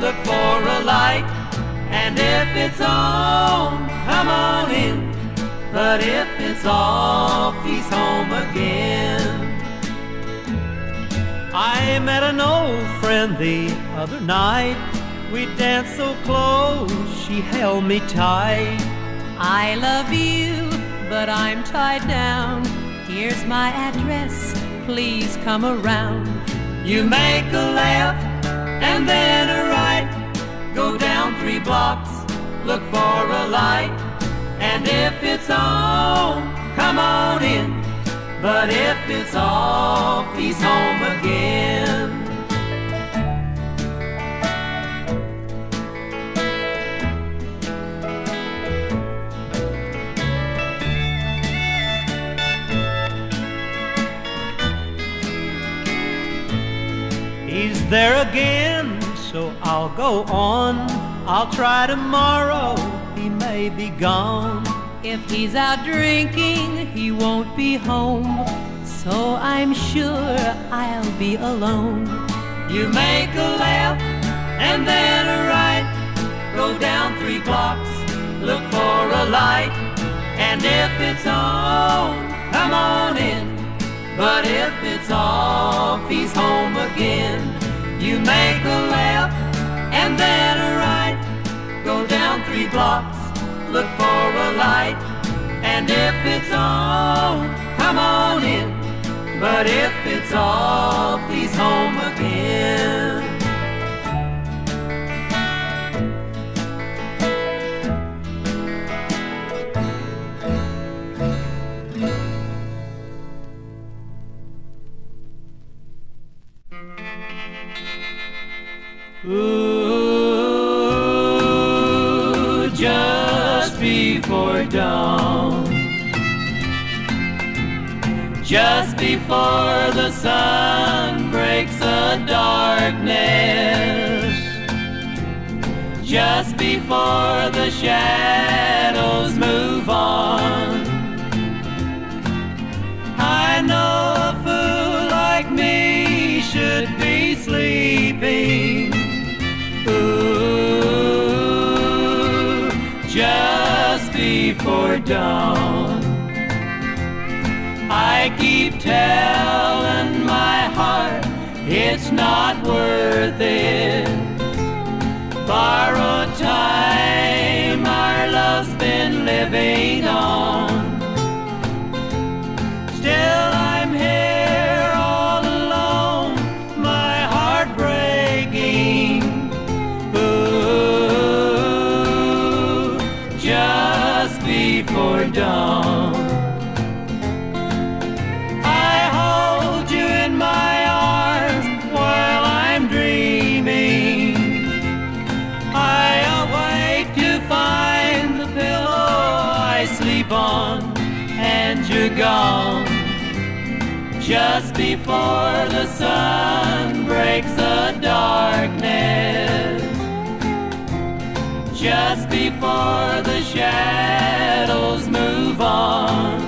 look for a light. And if it's on, come on in. But if it's off, he's home again. I met an old friend the other night. We danced so close, she held me tight. I love you, but I'm tied down. Here's my address, please come around. You make a left and then a right. Go down three blocks, look for a light. And if it's on, come on in. But if it's off, he's home again. He's there again, I'll go on. I'll try tomorrow, he may be gone. If he's out drinking, he won't be home. So I'm sure I'll be alone. You make a left and then a right. Go down three blocks, look for a light. And if it's on, come on in. But if it's off, he's home again. You make a left look for a light. And if it's on, come on in. But if it's off, he's home again. Just before the sun breaks the darkness. Just before the shadows move on. I know a fool like me should be sleeping. Ooh, just before dawn. Telling my heart it's not worth it. Borrowed time, our love's been living on. Gone. Just before the sun breaks the darkness. Just before the shadows move on.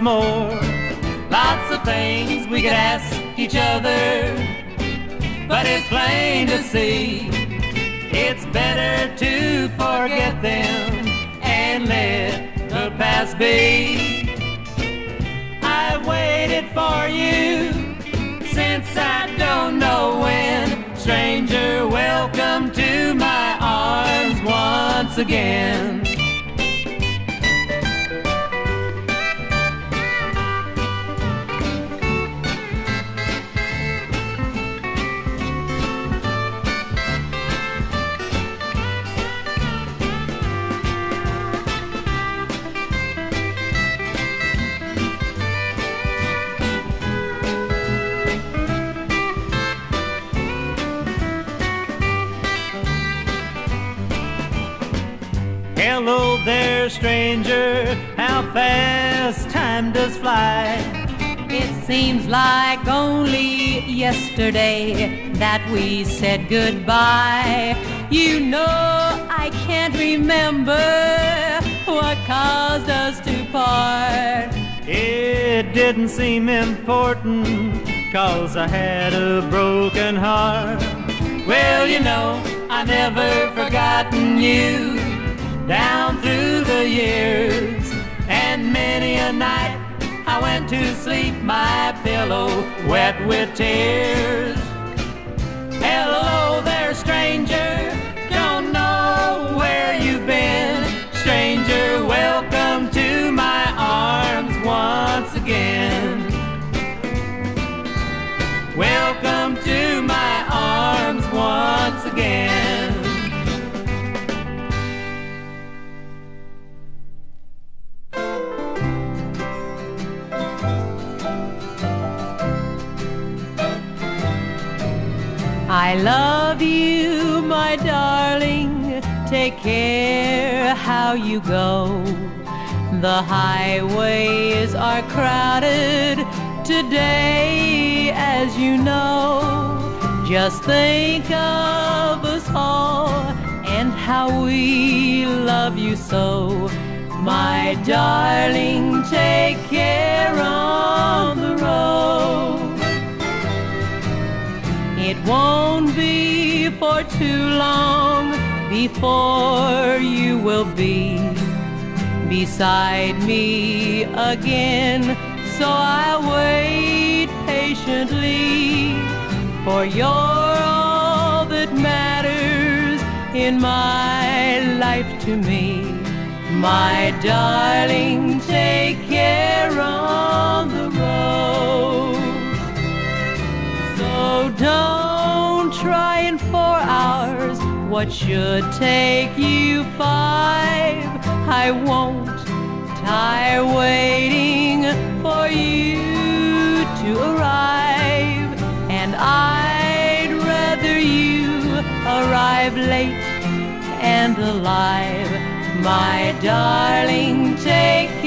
More. Lots of things we could ask each other, but it's plain to see it's better to forget them and let the pass B. I've waited for you since I don't know when. Stranger, welcome to my arms once again. There, stranger. How fast time does fly. It seems like only yesterday that we said goodbye. You know I can't remember what caused us to part. It didn't seem important, cause I had a broken heart. Well, you know, I never forgotten you down through the years. And many a night I went to sleep, my pillow wet with tears. Hello there, stranger. Take care how you go. The highways are crowded today, as you know. Just think of us all and how we love you so. My darling, take care on the road. It won't be for too long before you will be beside me again. So I'll wait patiently, for you're all that matters in my life to me. My darling, take care on the road. So don't try in four hours what should take you five. I won't tire waiting for you to arrive, and I'd rather you arrive late and alive. My darling, take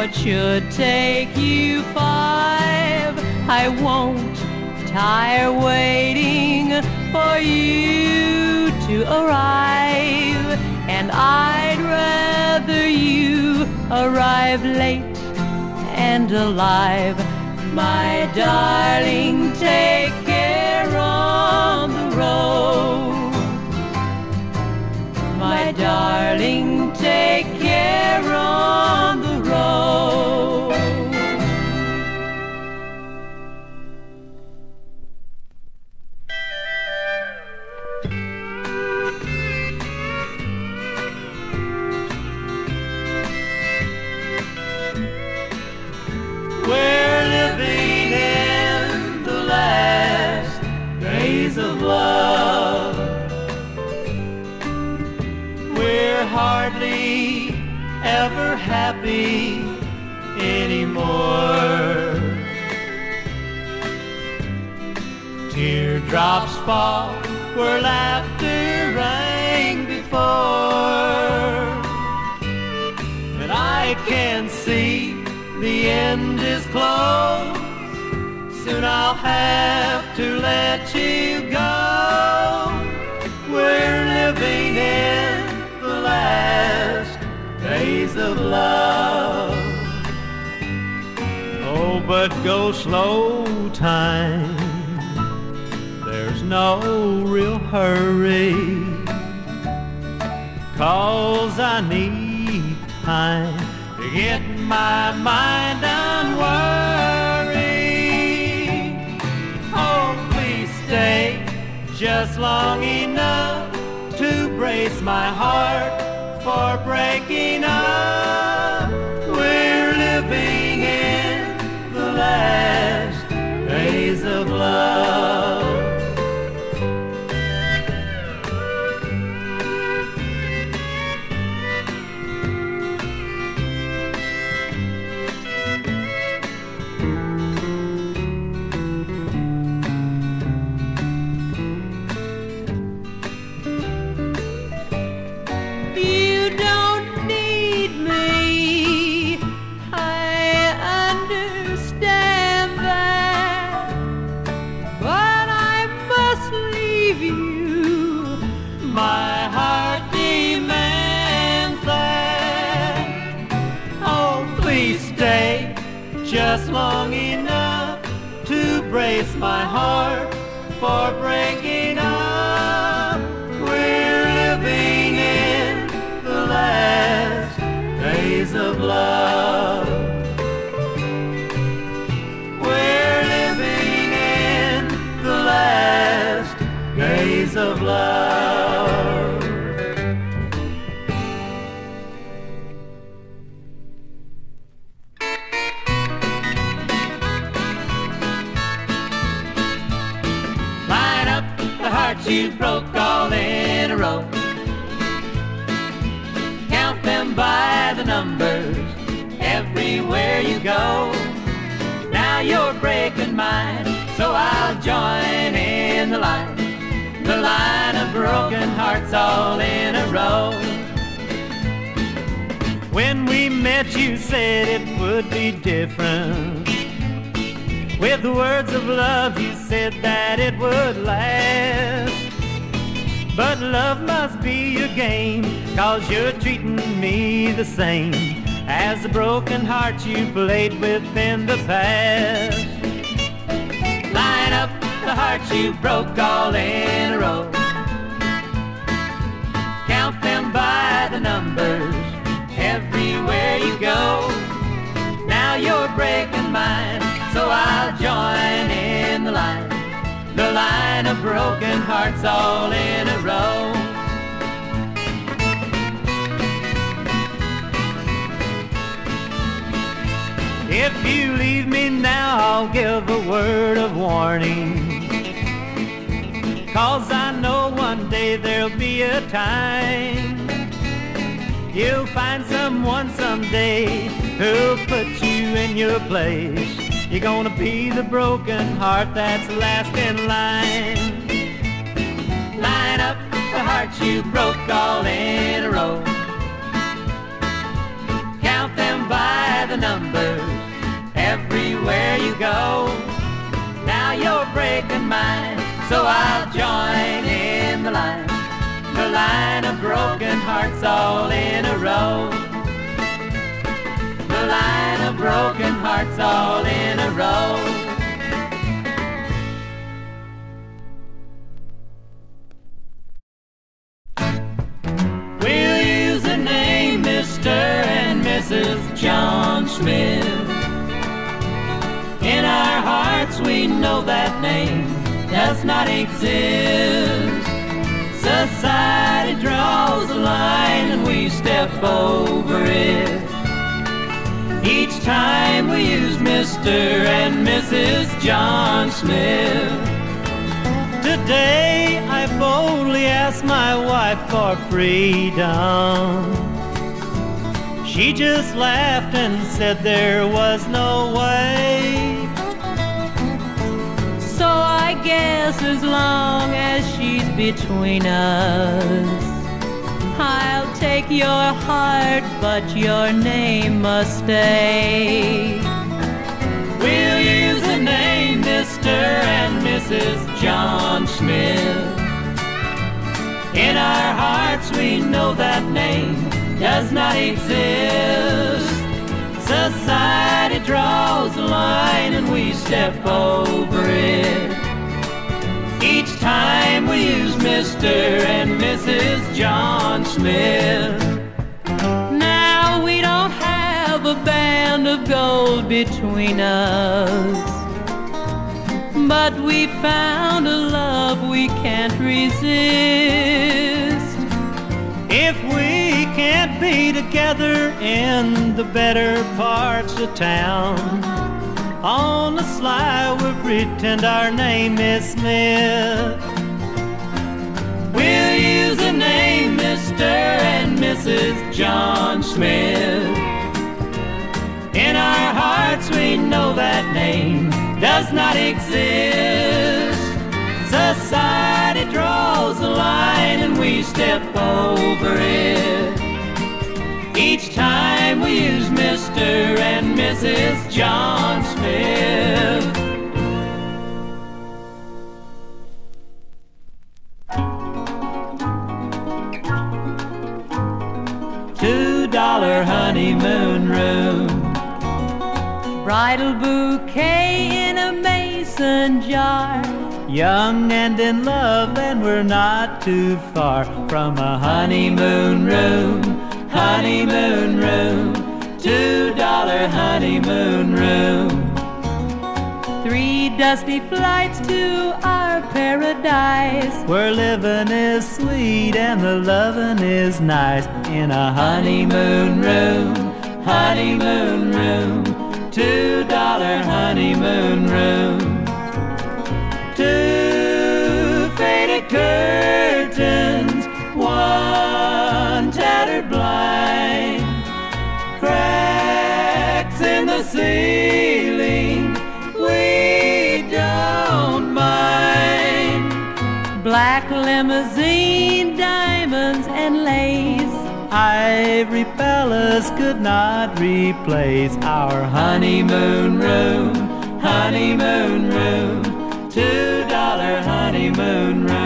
what should take you five. I won't tire waiting for you to arrive, and I'd rather you arrive late and alive. My darling, take care on the road. My darling, take care anymore. Teardrops fall where laughter rang before. But I can see the end is close. Soon I'll have to let you go. We're living in the last days of love. But go slow time. There's no real hurry. Cause I need time to get my mind unworried. Oh, please stay just long enough to brace my heart for breaking up. We're living last days of love. My heart for breaking you broke all in a row. Count them by the numbers everywhere you go. Now you're breaking mine, so I'll join in the line. The line of broken hearts all in a row. When we met, you said it would be different. With words of love, you said that it would last. But love must be your game, cause you're treating me the same as the broken heart you played with in the past. Line up the hearts you broke all in The line of broken hearts all in a row. If you leave me now, I'll give a word of warning. Cause I know one day there'll be a time You'll find someone someday who'll put you in your place. You're gonna be the broken heart that's last in line. Line up the hearts you broke all in a row. Count them by the numbers everywhere you go. Now you're breaking mine, so I'll join in the line. The line of broken hearts all in a row. The line broken hearts all in a row. We'll use the name Mr. and Mrs. John Smith. In our hearts we know that name does not exist. Society draws a line and we step over it. Each time we use Mr. and Mrs. John Smith. Today I boldly asked my wife for freedom. She just laughed and said there was no way. So I guess as long as she's between us, I'll take your heart, but your name must stay. We'll use the name Mr. and Mrs. John Smith. In our hearts we know that name does not exist. Society draws a line and we step over it. Each time we use Mr. and Mrs. John Smith. Of gold between us. But we found a love we can't resist. If we can't be together in the better parts of town, on the sly we'll pretend our name is Smith. We'll use the name Mr. and Mrs. John Smith. In our hearts we know that name does not exist. Society draws a line and we step over it. Each time we use Mr. and Mrs. John Smith. Bridal bouquet in a mason jar. Young and in love, and we're not too far from a honeymoon room, honeymoon room, two dollar honeymoon room. Three dusty flights to our paradise. Where living is sweet and the loving is nice in a Honeymoon room, honeymoon room, two dollar honeymoon room. Two faded curtains, one tattered blind, cracks in the ceiling, we don't mind. Black limousine, Ivory palace could not replace our honeymoon room, honeymoon room, two dollar honeymoon room.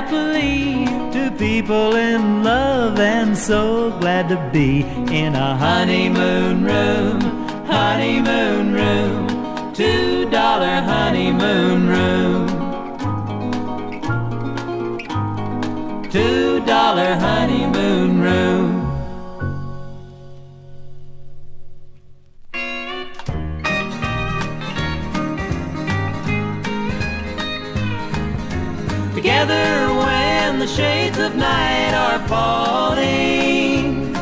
Happily. Two people in love and so glad to be in a honeymoon room, honeymoon room, two dollar honeymoon room. Two dollar honeymoon room. Together shades of night are falling.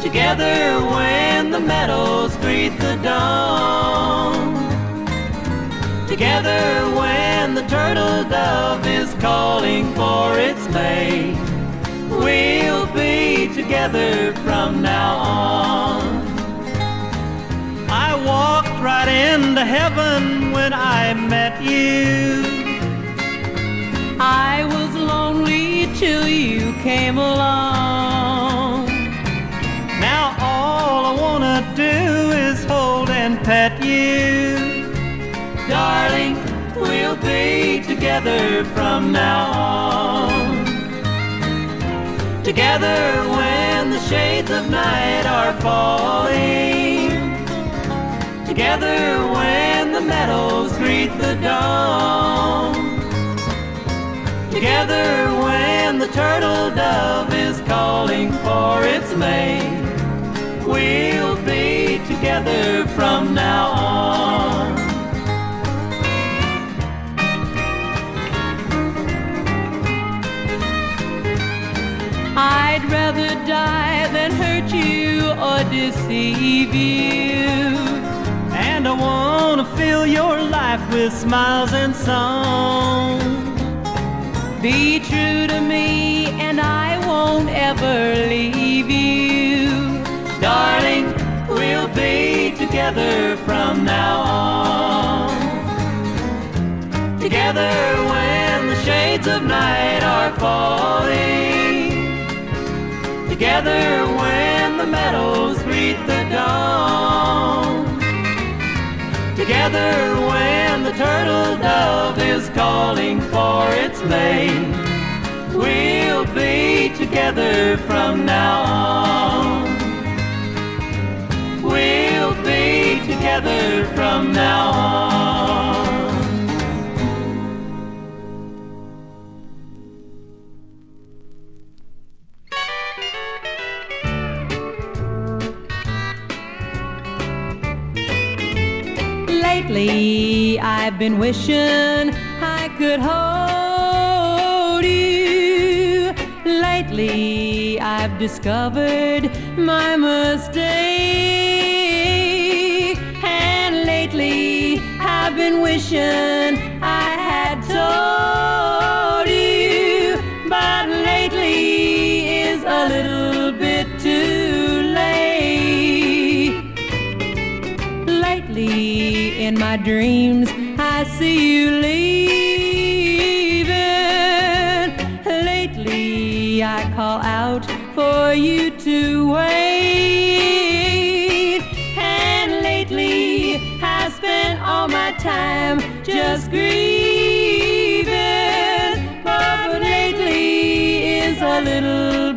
Together when the meadows greet the dawn. Together when the turtle dove is calling for its mate. We'll be together from now on. I walked right into heaven when I met you. Till you came along. Now all I wanna do is hold and pet you. Darling, we'll be together from now on. Together when the shades of night are falling. Together when the meadows greet the dawn. Together when the turtle dove is calling for its mate. We'll be together from now on. I'd rather die than hurt you or deceive you. And I wanna fill your life with smiles and song. Be true to me, and I won't ever leave you. Darling, we'll be together from now on. Together when the shades of night are falling. Together when the meadows greet the dawn. Together when the turtle dove is calling for its mate. We'll be together from now on. We'll be together from now on. I've been wishing I could hold you. Lately, I've discovered my mistake. And lately, I've been wishing I had told you. But lately is a little in my dreams, I see you leaving. Lately, I call out for you to wait. And lately, I spend all my time just grieving. But lately is a little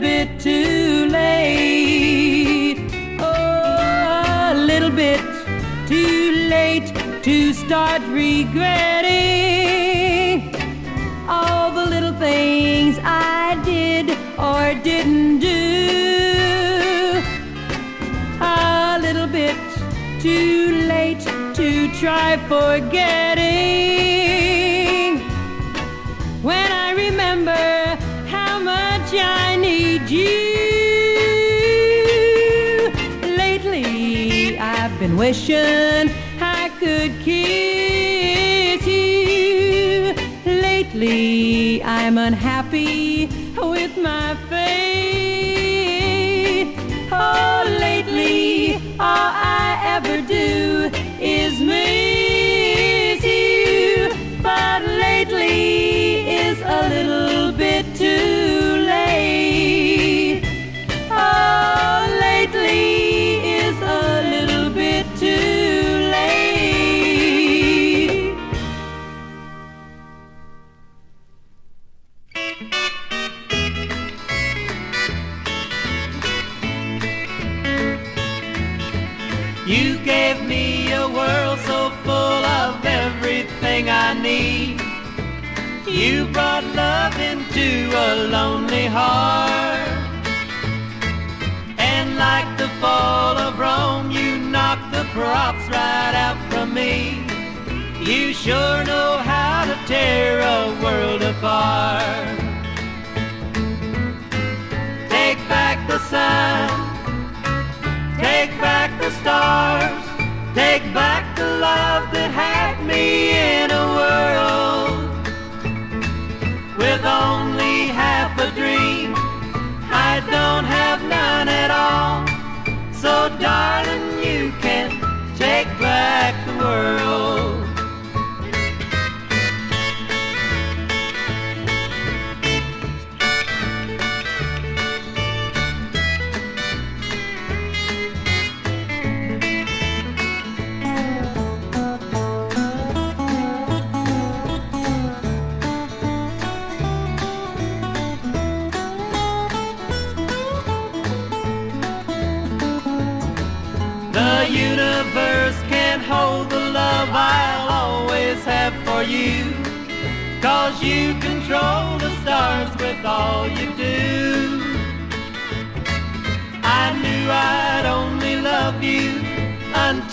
to start regretting all the little things I did or didn't do. A little bit too late to try forgetting when I remember how much I need you. Lately, I've been wishing could kiss you. Lately, I'm unhappy with my fate. Oh, lately, all I ever do is miss You gave me a world so full of everything I need. You brought love into a lonely heart. And like the fall of Rome, you knocked the props right out from me. You sure know how to tear a world apart. Take back the sun. Take back the stars. Take back the love that had me in a world with only half a dream. I don't have none at all. So, darling, you can take back the world.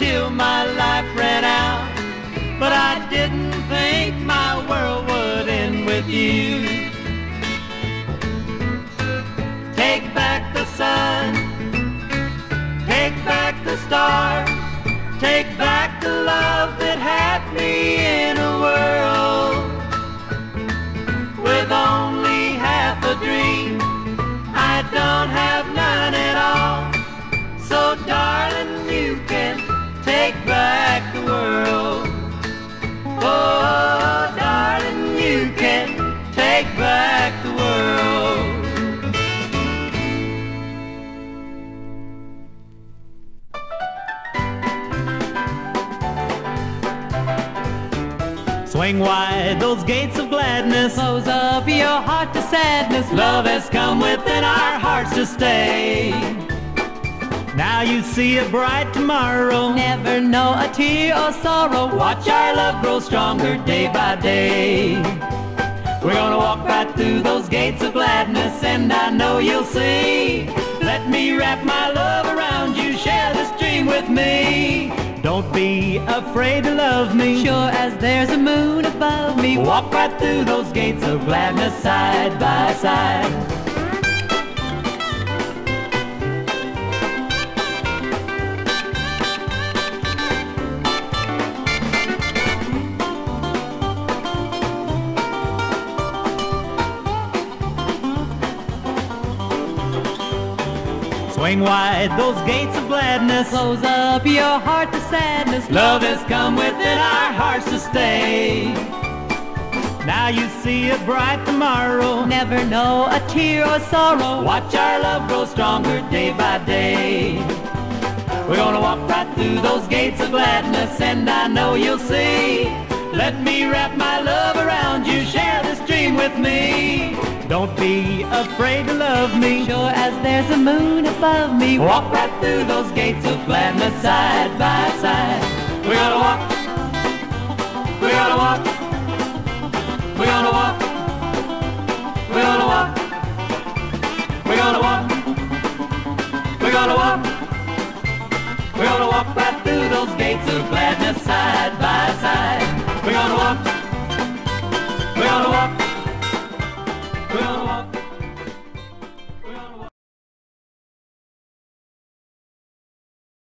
Until my life ran out. But I didn't think my world would end with you. Take back the sun. Take back the stars. Take those gates of gladness. Close up your heart to sadness. Love has come within our hearts to stay. Now you see a bright tomorrow. Never know a tear or sorrow. Watch our love grow stronger day by day. We're gonna walk right through those gates of gladness, and I know you'll see. Let me wrap my love around you, share this dream with me. Don't be afraid to love me. Sure as there's a moon above me. Walk right through those gates of gladness side by side. Swing wide those gates of gladness. Close up your heart to sadness. Love has come within our hearts to stay. Now you see a bright tomorrow. Never know a tear or sorrow. Watch our love grow stronger day by day. We're gonna walk right through those gates of gladness, and I know you'll see. Let me wrap my love around you, share this dream with me. Don't be afraid to love me. Sure as there's a moon above me. Walk right through those gates of gladness side by side. We're gonna walk. We're gonna walk. We're gonna walk. We're gonna walk. We're gonna walk. We're gonna walk. We're gonna walk right through those gates of gladness side by side. We're gonna walk. We're gonna walk. We're gonna walk.